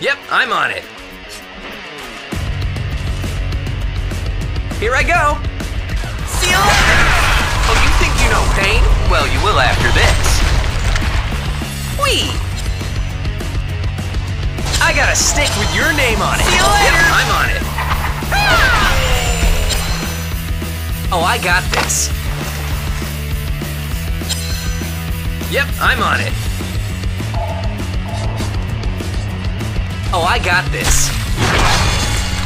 Yep, I'm on it. Here I go. See you later. Oh, you think you know pain? Well, you will after this. Whee! I got a stick with your name on it. See you later. Yep, I'm on it. Ah. Oh, I got this. Yep, I'm on it. Oh, I got this.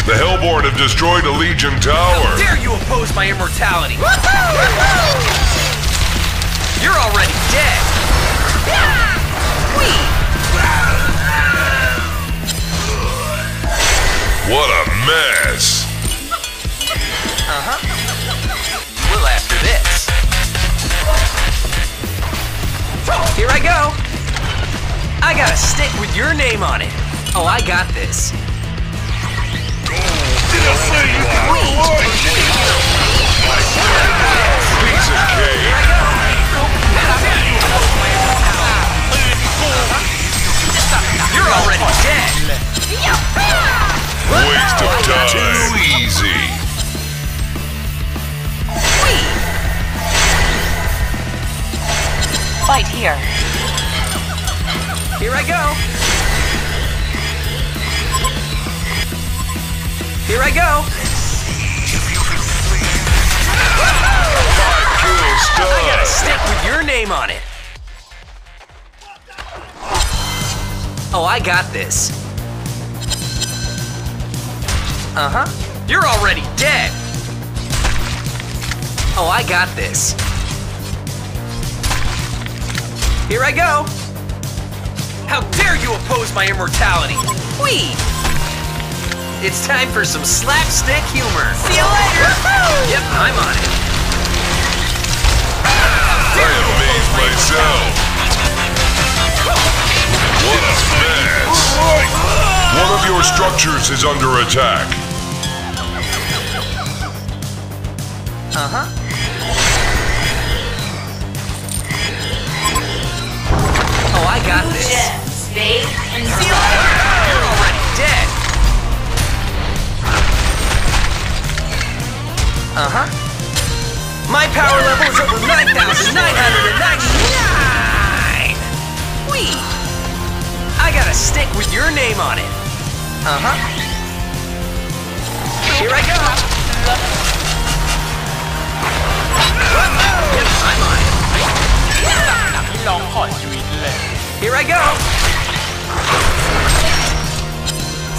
The Hellborn have destroyed a Legion tower. How tower. dare you oppose my immortality? You're already dead. Whee! What a mess. Uh-huh. You will after this. Here I go. I got a stick with your name on it. Oh, I got this. Piece of cake. You're already dead. Waste of time. Too easy. Fight here. Here I go. Here I go. I got a stick with your name on it. Oh, I got this. Uh-huh. You're already dead. Oh, I got this. Here I go. How dare you oppose my immortality? Whee! It's time for some slapstick humor. See you later. Yep, I'm on it. I amazed myself. What a mess. One of your structures is under attack. Uh-huh. Uh-huh. Here I go. I'm on it. Here I go.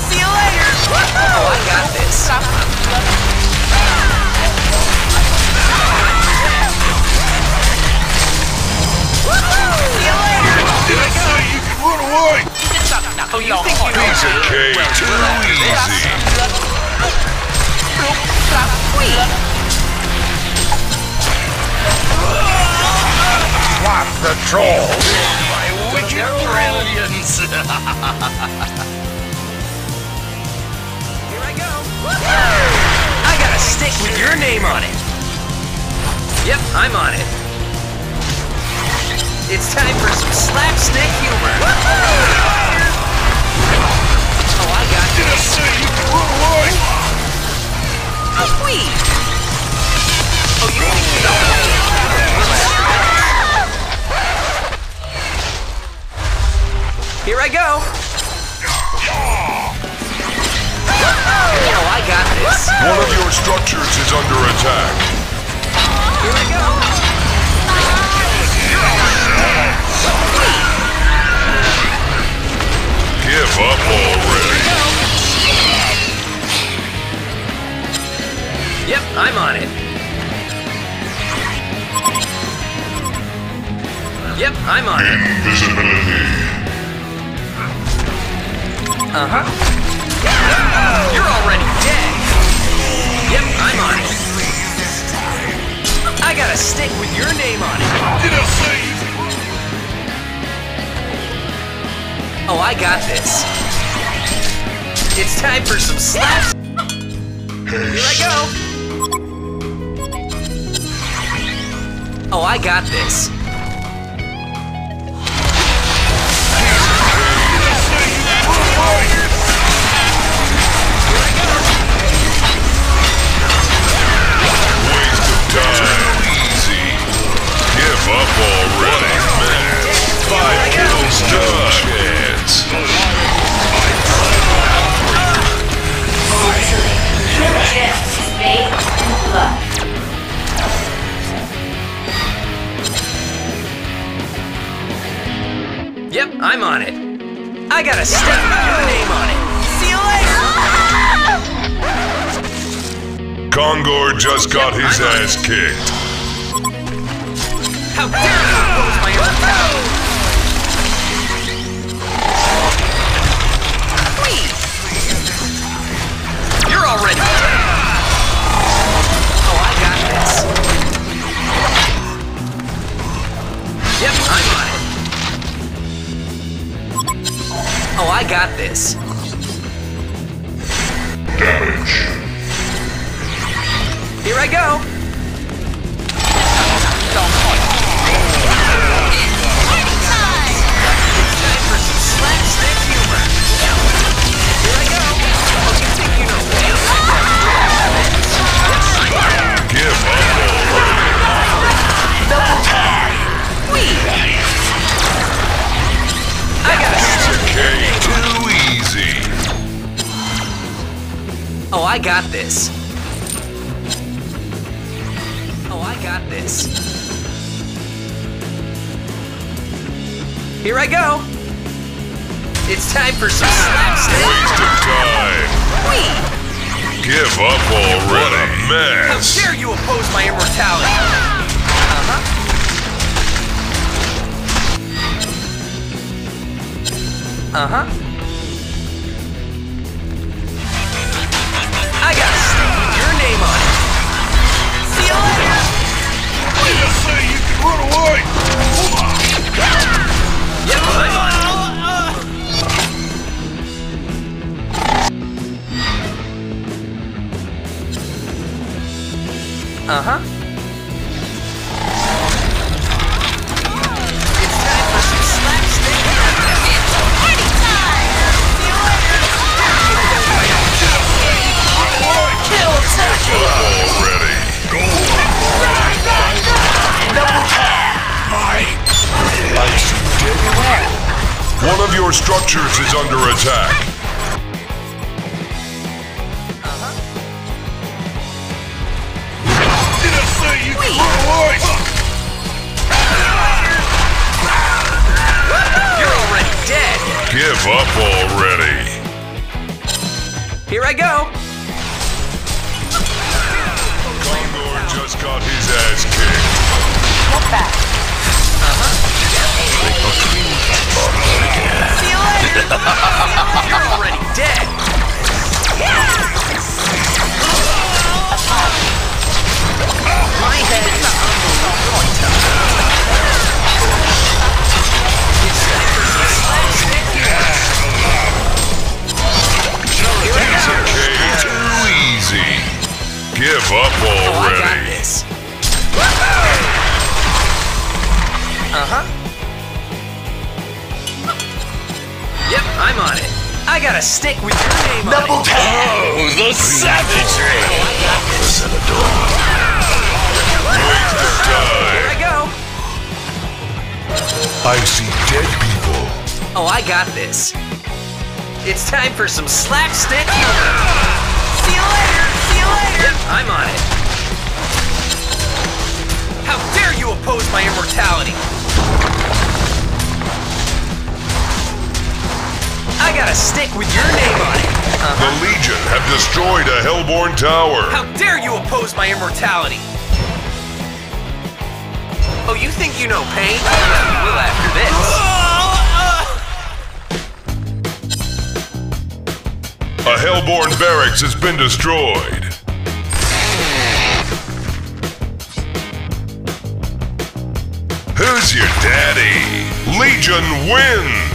See you later. Oh, I got this. See you later. Oh, you think of cake. Too easy. Swap the troll. wicked brilliance. Here I go. I got a stick with your name on it. Yep, I'm on it. It's time for some slapstick humor. Go. Oh, I got this. One of your structures is under attack. Here I go. Give up already. Yep, I'm on it. Yep, I'm on it. Invisibility. Uh-huh. You're already dead. Yep, I'm on it. I got a stick with your name on it. Oh, I got this. It's time for some slaps. Here I go. Oh, I got this. Got a stick with your name on it. See you later. Kongor just got his ass kicked. Oh, I got this. Damage. Here I go. I got this. Oh, I got this. Here I go. It's time for some slapstick. Waste of time. Whee! Give up already. What a How dare you oppose my immortality? Uh-huh. Uh-huh. Uh-huh. It's time for some slapstick. Already. Go. Double kill. One of your structures is under attack. Give up already. Here I go. Kongor just got his ass kicked. Look back. Up Oh, I got this. Uh-huh. Yep, I'm on it. I got a stick with your name on it. Oh, the savagery! Waste of Here I go. I see dead people. Oh, I got this. It's time for some slapstick humor. See you later. See you later. Yep, I'm on it. How dare you oppose my immortality? I got a stick with your name on it. Uh-huh. The Legion have destroyed a Hellborn tower. How dare you oppose my immortality? Oh, you think you know pain? Yeah, you will after this. A Hellborn barracks has been destroyed. Your daddy? Legion wins!